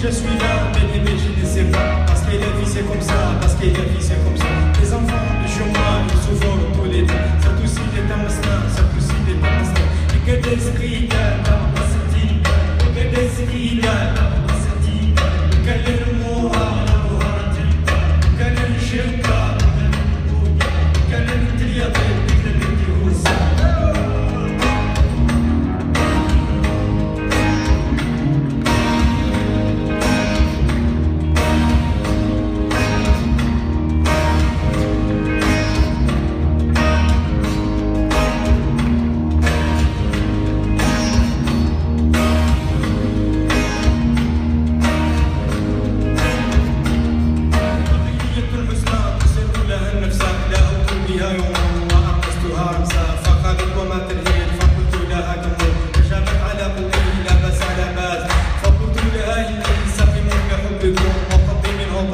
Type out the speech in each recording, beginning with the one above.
je suis là, mais bébés, je ne sais pas. Parce que la vie c'est comme ça, parce que la vie c'est comme ça. Les enfants de chez moi, ils se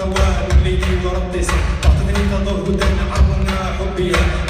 موال اللي وربي سن تعطيني تضوه ودنا عمرنا حبيها